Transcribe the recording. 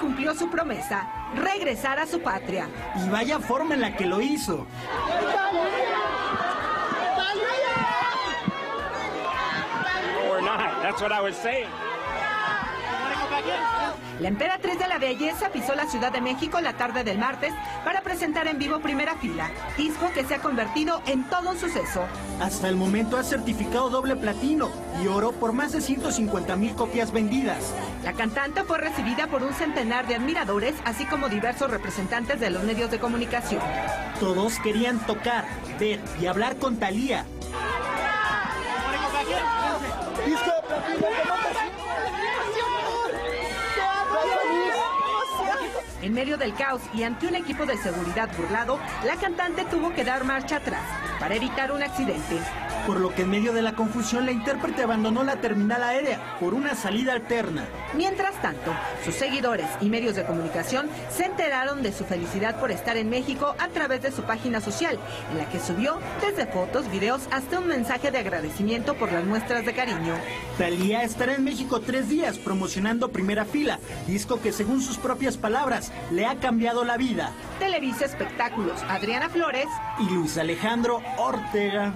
cumplió su promesa, regresar a su patria. Y vaya forma en la que lo hizo. Or not. That's what I was saying. La emperatriz de la belleza pisó la Ciudad de México la tarde del martes para presentar en vivo Primera Fila, disco que se ha convertido en todo un suceso. Hasta el momento ha certificado doble platino y oro por más de 150 mil copias vendidas. La cantante fue recibida por un centenar de admiradores, así como diversos representantes de los medios de comunicación. Todos querían tocar, ver y hablar con Thalía. En medio del caos y ante un equipo de seguridad burlado, la cantante tuvo que dar marcha atrás para evitar un accidente. Por lo que en medio de la confusión la intérprete abandonó la terminal aérea por una salida alterna. Mientras tanto, sus seguidores y medios de comunicación se enteraron de su felicidad por estar en México a través de su página social, en la que subió desde fotos, videos hasta un mensaje de agradecimiento por las muestras de cariño. Thalía estará en México tres días promocionando Primera Fila, disco que según sus propias palabras le ha cambiado la vida. Televisa Espectáculos, Adriana Flores Y Luis Alejandro Ortega.